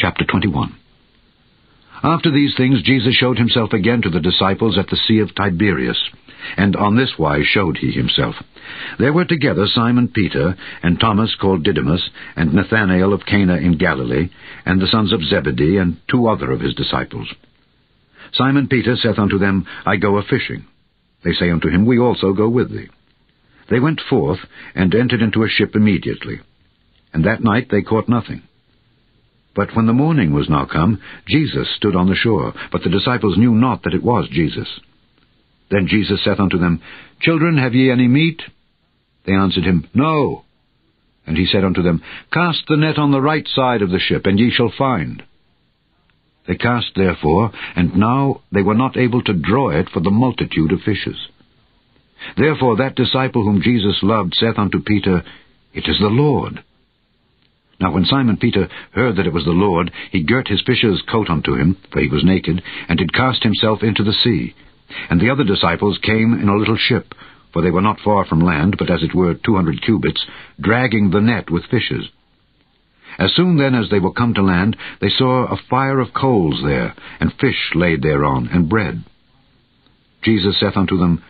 Chapter 21 After these things Jesus showed himself again to the disciples at the Sea of Tiberias, and on this wise showed he himself. There were together Simon Peter, and Thomas called Didymus, and Nathanael of Cana in Galilee, and the sons of Zebedee, and two other of his disciples. Simon Peter saith unto them, I go a-fishing. They say unto him, We also go with thee. They went forth, and entered into a ship immediately. And that night they caught nothing. But when the morning was now come, Jesus stood on the shore, but the disciples knew not that it was Jesus. Then Jesus saith unto them, Children, have ye any meat? They answered him, No. And he said unto them, Cast the net on the right side of the ship, and ye shall find. They cast therefore, and now they were not able to draw it for the multitude of fishes. Therefore that disciple whom Jesus loved saith unto Peter, It is the Lord. Now when Simon Peter heard that it was the Lord, he girt his fisher's coat unto him, for he was naked, and did cast himself into the sea. And the other disciples came in a little ship, for they were not far from land, but as it were two hundred cubits, dragging the net with fishes. As soon then as they were come to land, they saw a fire of coals there, and fish laid thereon, and bread. Jesus saith unto them,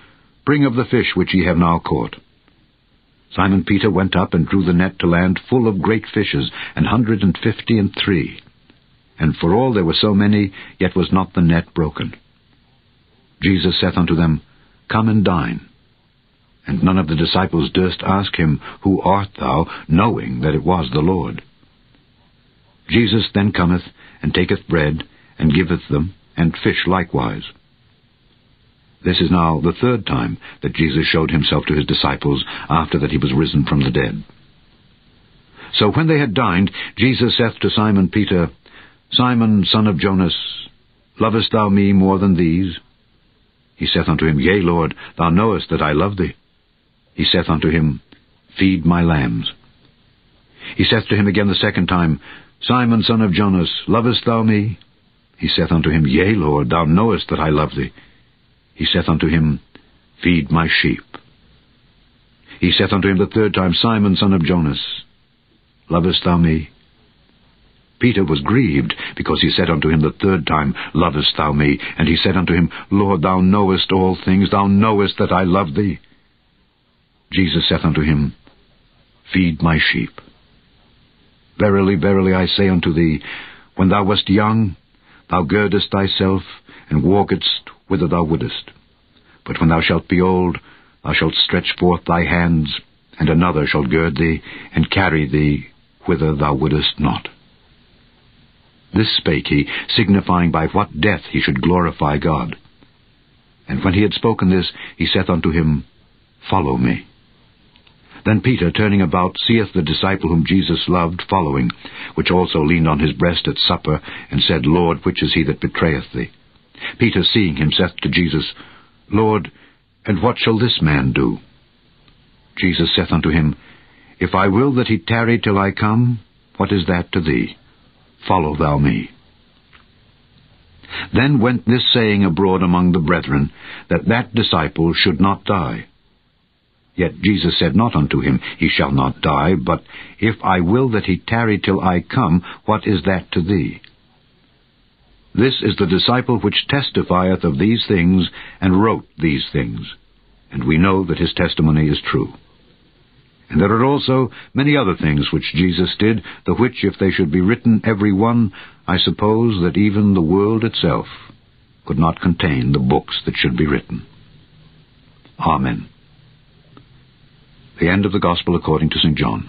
Bring of the fish which ye have now caught. Simon Peter went up and drew the net to land full of great fishes, an hundred and fifty and three. And for all there were so many, yet was not the net broken. Jesus saith unto them, Come and dine. And none of the disciples durst ask him, Who art thou? knowing that it was the Lord. Jesus then cometh, and taketh bread, and giveth them, and fish likewise. This is now the third time that Jesus showed himself to his disciples after that he was risen from the dead. So when they had dined, Jesus saith to Simon Peter, Simon, son of Jonas, lovest thou me more than these? He saith unto him, Yea, Lord, thou knowest that I love thee. He saith unto him, Feed my lambs. He saith to him again the second time, Simon, son of Jonas, lovest thou me? He saith unto him, Yea, Lord, thou knowest that I love thee. He saith unto him, Feed my sheep. He saith unto him the third time, Simon, son of Jonas, lovest thou me? Peter was grieved, because he said unto him the third time, Lovest thou me? And he said unto him, Lord, thou knowest all things, thou knowest that I love thee. Jesus saith unto him, Feed my sheep. Verily, verily, I say unto thee, when thou wast young, thou girdest thyself, and walkest whither thou wouldest. But when thou shalt be old, thou shalt stretch forth thy hands, and another shall gird thee, and carry thee whither thou wouldest not. This spake he, signifying by what death he should glorify God. And when he had spoken this, he saith unto him, Follow me. Then Peter, turning about, seeth the disciple whom Jesus loved following, which also leaned on his breast at supper, and said, Lord, which is he that betrayeth thee? Peter, seeing him, saith to Jesus, Lord, and what shall this man do? Jesus saith unto him, If I will that he tarry till I come, what is that to thee? Follow thou me. Then went this saying abroad among the brethren, that that disciple should not die. Yet Jesus said not unto him, He shall not die, but, If I will that he tarry till I come, what is that to thee? This is the disciple which testifieth of these things, and wrote these things. And we know that his testimony is true. And there are also many other things which Jesus did, the which, if they should be written every one, I suppose that even the world itself could not contain the books that should be written. Amen. The end of the Gospel according to St. John.